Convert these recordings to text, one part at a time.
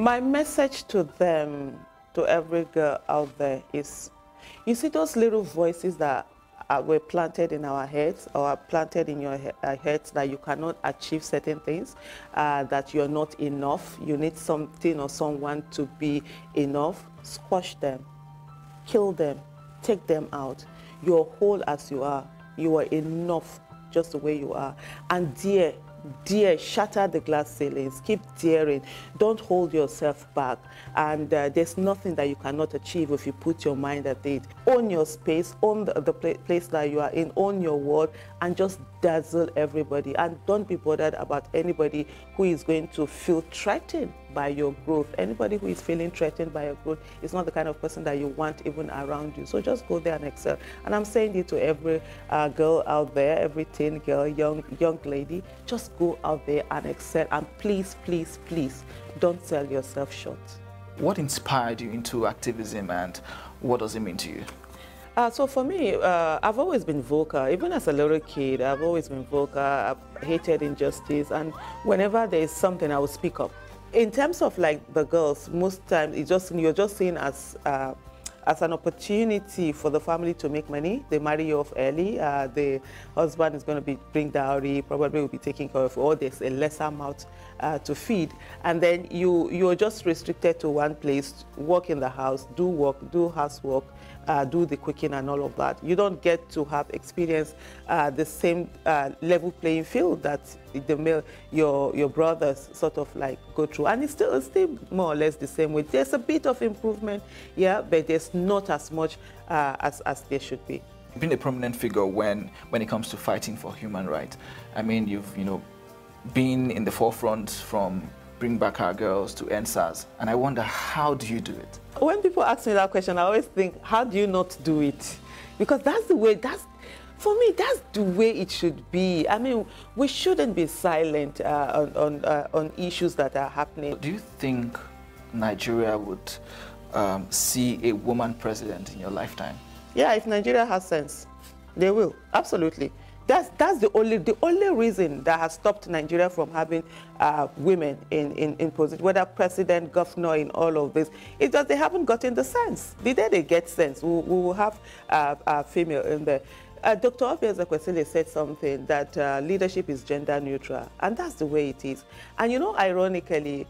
My message to them, to every girl out there is, you see those little voices that were planted in our heads or are planted in your he uh, heads that you cannot achieve certain things, uh, that you're not enough, you need something or someone to be enough, squash them, kill them, take them out. You're whole as you are. You are enough just the way you are. And dear, dare, shatter the glass ceilings, keep daring, don't hold yourself back. And uh, there's nothing that you cannot achieve if you put your mind at it. Own your space, own the, the place that you are in, own your world, and just dazzle everybody. And don't be bothered about anybody who is going to feel threatened by your growth. Anybody who is feeling threatened by your growth is not the kind of person that you want even around you. So just go there and excel. And I'm saying it to every uh, girl out there, every teen girl, young, young lady, just go out there and excel. And please, please, please, don't sell yourself short. What inspired you into activism and what does it mean to you? Uh, so for me, uh, I've always been vocal. Even as a little kid, I've always been vocal. I've hated injustice. And whenever there's something, I will speak up. In terms of like the girls, most times it's just, you're just seen as uh, as an opportunity for the family to make money. They marry you off early. Uh, the husband is going to be bring dowry, probably will be taking care of, all this, a lesser amount uh, to feed. And then you, you're just restricted to one place, work in the house, do work, do housework, uh, do the cooking and all of that. You don't get to have experience uh, the same uh, level playing field that the male, your, your brothers sort of like go through. And it's still, it's still more or less the same way. There's a bit of improvement, yeah, but there's not as much uh, as, as there should be. Being a prominent figure when, when it comes to fighting for human rights, I mean, you've, you know, been in the forefront from Bring Back Our Girls to EndSARS. And I wonder, how do you do it? When people ask me that question, I always think, how do you not do it? Because that's the way, that's, for me, that's the way it should be. I mean, we shouldn't be silent uh, on, on, uh, on, issues that are happening. Do you think Nigeria would um, see a woman president in your lifetime? Yeah, if Nigeria has sense, they will, absolutely. That's, that's the, only, the only reason that has stopped Nigeria from having uh, women in, in, in position, whether president, governor, in all of this, is that they haven't gotten the sense. The day they get sense, we, we will have uh, a female in there. Uh, Dr. Oby Ezekwesili said something that uh, leadership is gender neutral, and that's the way it is. And you know, ironically,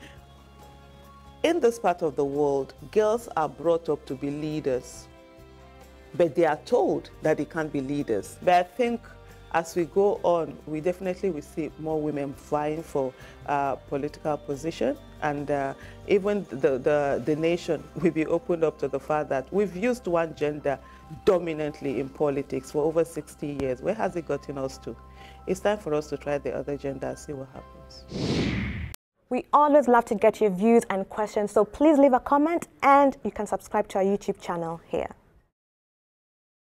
in this part of the world, girls are brought up to be leaders, but they are told that they can't be leaders. But I think as we go on, we definitely will see more women vying for uh, political position, and uh, even the, the, the nation will be opened up to the fact that we've used one gender dominantly in politics for over 60 years. Where has it gotten us to? It's time for us to try the other gender and see what happens. We always love to get your views and questions, so please leave a comment and you can subscribe to our YouTube channel here.